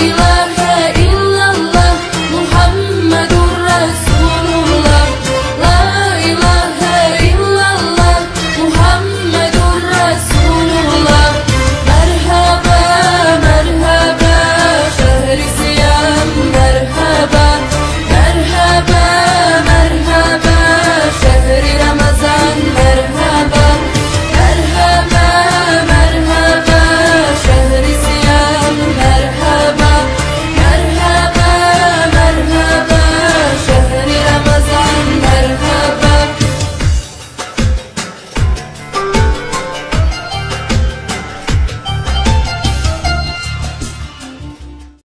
you love